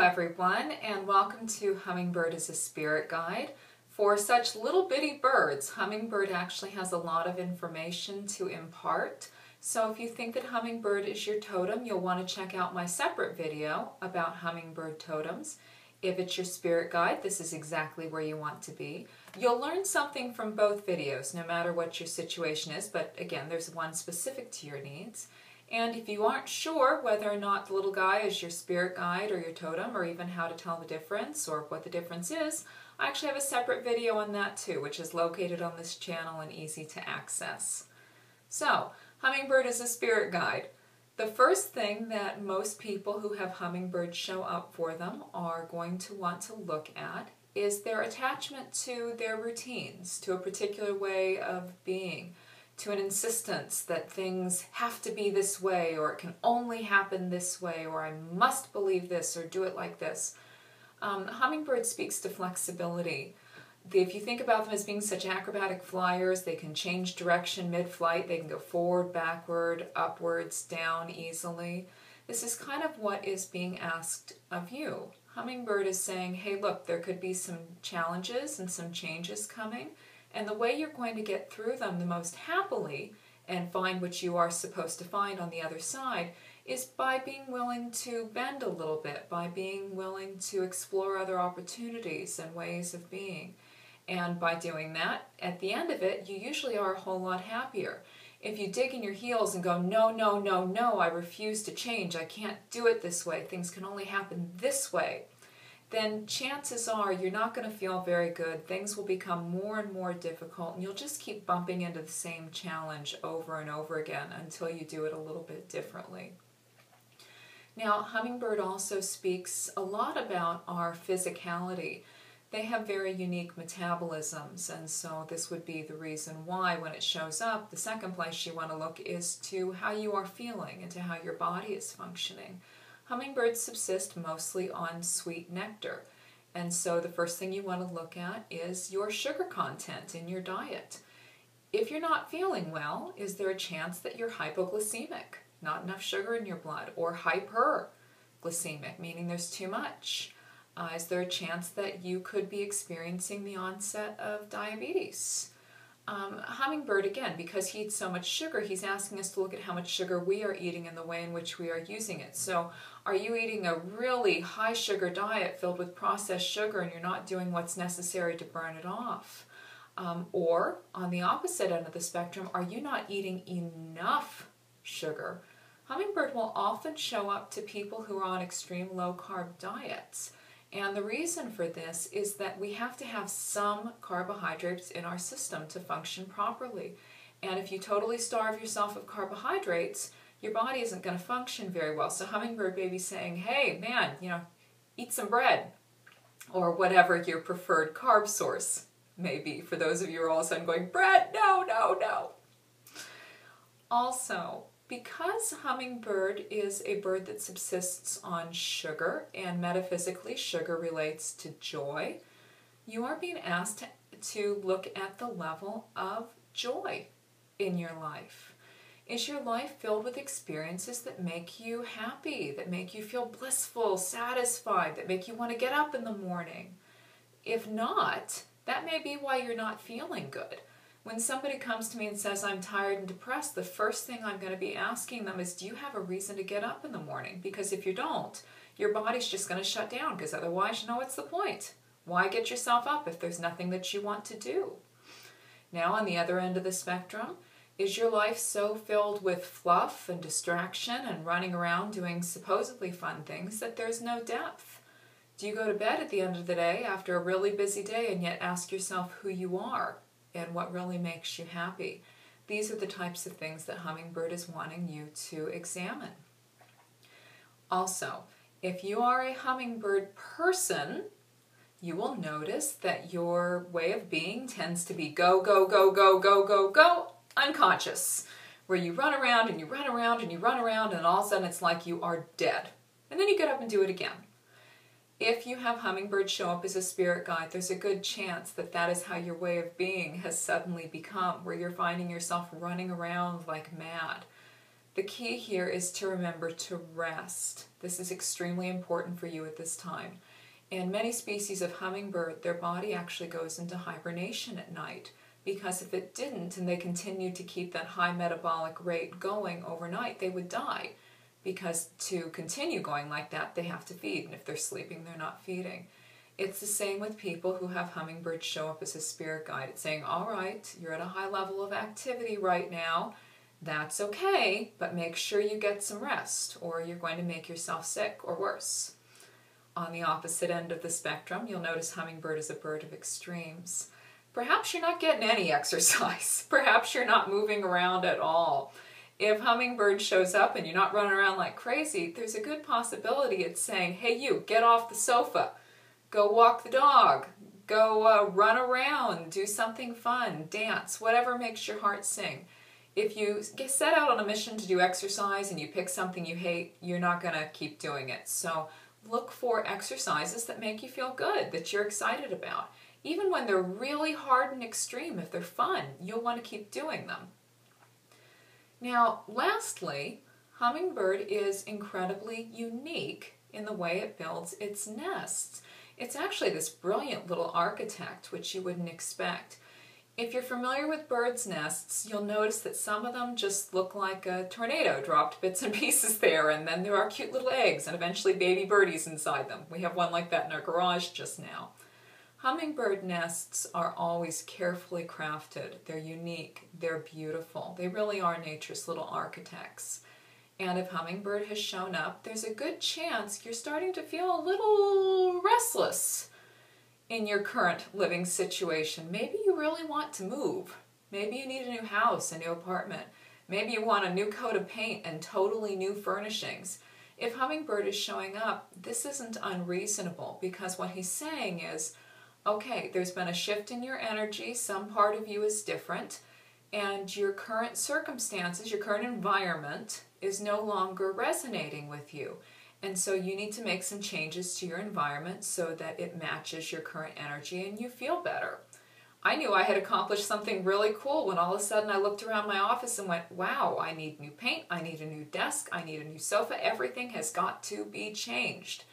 everyone, and welcome to Hummingbird as a Spirit Guide. For such little bitty birds, Hummingbird actually has a lot of information to impart. So if you think that Hummingbird is your totem, you'll want to check out my separate video about Hummingbird totems. If it's your spirit guide, this is exactly where you want to be. You'll learn something from both videos, no matter what your situation is, but again, there's one specific to your needs. And if you aren't sure whether or not the little guy is your spirit guide or your totem, or even how to tell the difference or what the difference is, I actually have a separate video on that too, which is located on this channel and easy to access. So, Hummingbird is a spirit guide. The first thing that most people who have hummingbirds show up for them are going to want to look at is their attachment to their routines, to a particular way of being, to an insistence that things have to be this way, or it can only happen this way, or I must believe this, or do it like this. Um, hummingbird speaks to flexibility if you think about them as being such acrobatic flyers, they can change direction mid-flight. They can go forward, backward, upwards, down easily. This is kind of what is being asked of you. Hummingbird is saying, hey, look, there could be some challenges and some changes coming, and the way you're going to get through them the most happily and find what you are supposed to find on the other side is by being willing to bend a little bit, by being willing to explore other opportunities and ways of being. And by doing that, at the end of it, you usually are a whole lot happier. If you dig in your heels and go, no, no, no, no, I refuse to change, I can't do it this way, things can only happen this way, then chances are you're not going to feel very good. Things will become more and more difficult, and you'll just keep bumping into the same challenge over and over again until you do it a little bit differently. Now, Hummingbird also speaks a lot about our physicality they have very unique metabolisms, and so this would be the reason why when it shows up, the second place you want to look is to how you are feeling and to how your body is functioning. Hummingbirds subsist mostly on sweet nectar, and so the first thing you want to look at is your sugar content in your diet. If you're not feeling well, is there a chance that you're hypoglycemic, not enough sugar in your blood, or hyperglycemic, meaning there's too much? Uh, is there a chance that you could be experiencing the onset of diabetes? Um, hummingbird, again, because he eats so much sugar, he's asking us to look at how much sugar we are eating and the way in which we are using it. So are you eating a really high sugar diet filled with processed sugar and you're not doing what's necessary to burn it off? Um, or on the opposite end of the spectrum, are you not eating enough sugar? Hummingbird will often show up to people who are on extreme low carb diets. And the reason for this is that we have to have some carbohydrates in our system to function properly. And if you totally starve yourself of carbohydrates, your body isn't going to function very well. So Hummingbird Baby's saying, hey, man, you know, eat some bread or whatever your preferred carb source may be. For those of you who are all of a sudden going, bread, no, no, no. Also, because hummingbird is a bird that subsists on sugar, and metaphysically sugar relates to joy, you are being asked to, look at the level of joy in your life. Is your life filled with experiences that make you happy, that make you feel blissful, satisfied, that make you want to get up in the morning? If not, that may be why you're not feeling good. When somebody comes to me and says, I'm tired and depressed, the first thing I'm going to be asking them is, Do you have a reason to get up in the morning? Because if you don't, your body's just going to shut down because otherwise, you know, what's the point? Why get yourself up if there's nothing that you want to do? Now, on the other end of the spectrum, is your life so filled with fluff and distraction and running around doing supposedly fun things that there's no depth? Do you go to bed at the end of the day after a really busy day and yet ask yourself who you are? And what really makes you happy. These are the types of things that Hummingbird is wanting you to examine. Also, if you are a hummingbird person, you will notice that your way of being tends to be go, go, go, go, go, go, go, unconscious, where you run around and you run around and you run around and all of a sudden it's like you are dead. And then you get up and do it again. If you have hummingbirds show up as a spirit guide, there's a good chance that that is how your way of being has suddenly become, where you're finding yourself running around like mad. The key here is to remember to rest. This is extremely important for you at this time. In many species of hummingbird, their body actually goes into hibernation at night because if it didn't and they continued to keep that high metabolic rate going overnight, they would die because to continue going like that, they have to feed, and if they're sleeping, they're not feeding. It's the same with people who have hummingbirds show up as a spirit guide. It's saying, all right, you're at a high level of activity right now. That's okay, but make sure you get some rest or you're going to make yourself sick or worse. On the opposite end of the spectrum, you'll notice hummingbird is a bird of extremes. Perhaps you're not getting any exercise. Perhaps you're not moving around at all. If hummingbird shows up and you're not running around like crazy, there's a good possibility it's saying, hey you, get off the sofa, go walk the dog, go uh, run around, do something fun, dance, whatever makes your heart sing. If you get set out on a mission to do exercise and you pick something you hate, you're not going to keep doing it. So look for exercises that make you feel good, that you're excited about. Even when they're really hard and extreme, if they're fun, you'll want to keep doing them. Now, lastly, hummingbird is incredibly unique in the way it builds its nests. It's actually this brilliant little architect, which you wouldn't expect. If you're familiar with birds' nests, you'll notice that some of them just look like a tornado dropped bits and pieces there, and then there are cute little eggs and eventually baby birdies inside them. We have one like that in our garage just now. Hummingbird nests are always carefully crafted. They're unique. They're beautiful. They really are nature's little architects. And if hummingbird has shown up, there's a good chance you're starting to feel a little restless in your current living situation. Maybe you really want to move. Maybe you need a new house, a new apartment. Maybe you want a new coat of paint and totally new furnishings. If hummingbird is showing up, this isn't unreasonable because what he's saying is, okay, there's been a shift in your energy, some part of you is different, and your current circumstances, your current environment is no longer resonating with you. And so you need to make some changes to your environment so that it matches your current energy and you feel better. I knew I had accomplished something really cool when all of a sudden I looked around my office and went, wow, I need new paint, I need a new desk, I need a new sofa, everything has got to be changed.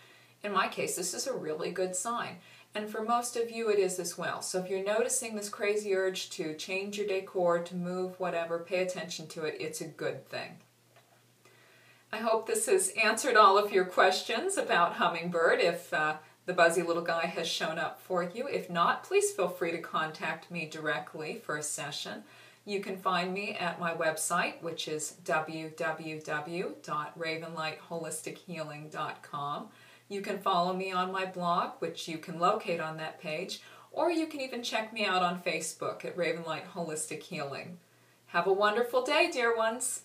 In my case, this is a really good sign. And for most of you, it is as well. So if you're noticing this crazy urge to change your decor, to move, whatever, pay attention to it. It's a good thing. I hope this has answered all of your questions about Hummingbird. If uh, the buzzy little guy has shown up for you. If not, please feel free to contact me directly for a session. You can find me at my website, which is www.ravenlightholistichealing.com. You can follow me on my blog, which you can locate on that page, or you can even check me out on Facebook at Ravenlight Holistic Healing. Have a wonderful day, dear ones.